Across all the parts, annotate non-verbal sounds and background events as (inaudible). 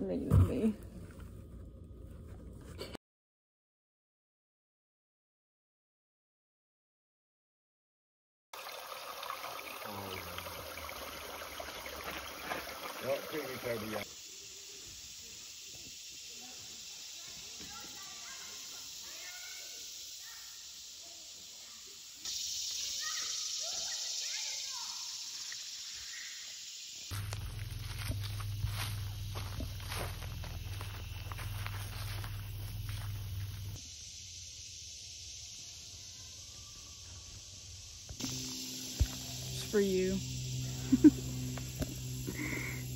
mean to me. For you. (laughs)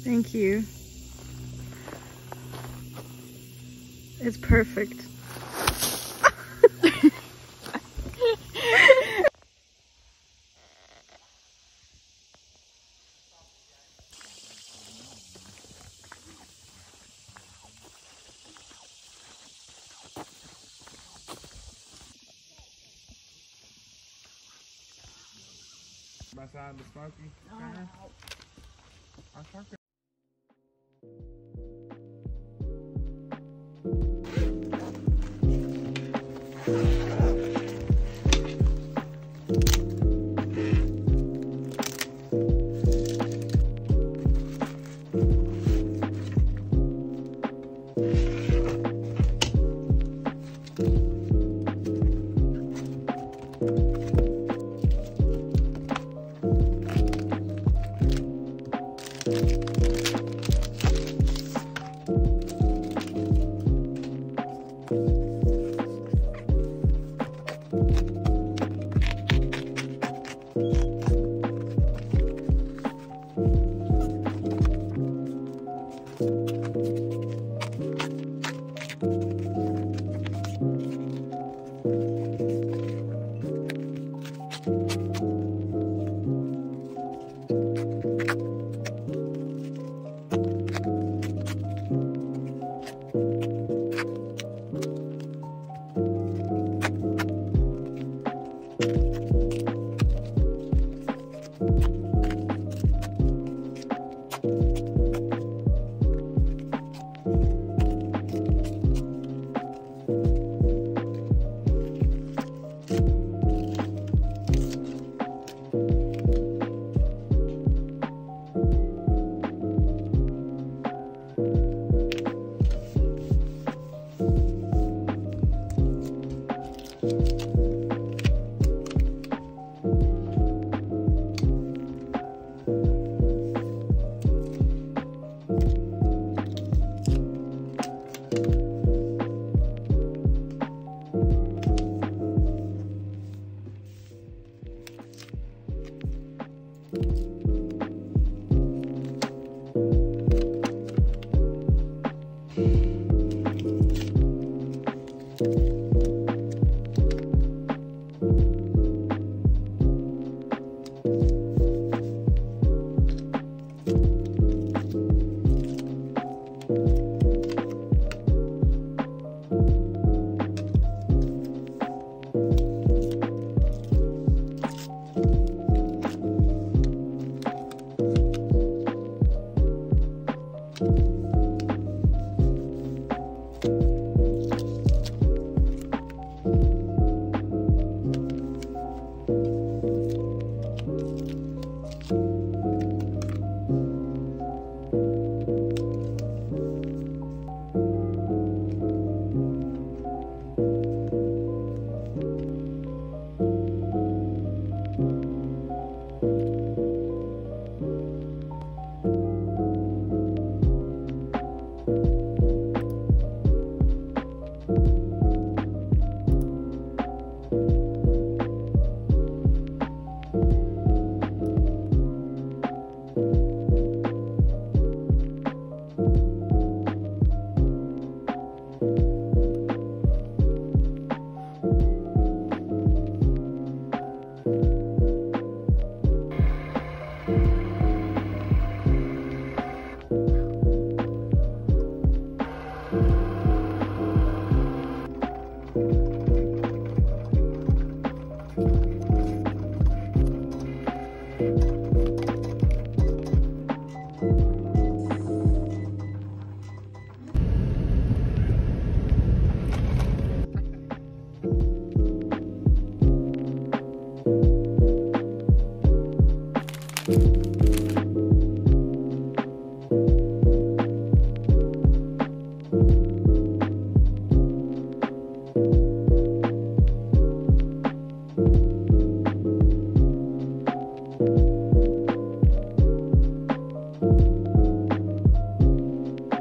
Thank you. It's perfect. Beside the smoky. I oh,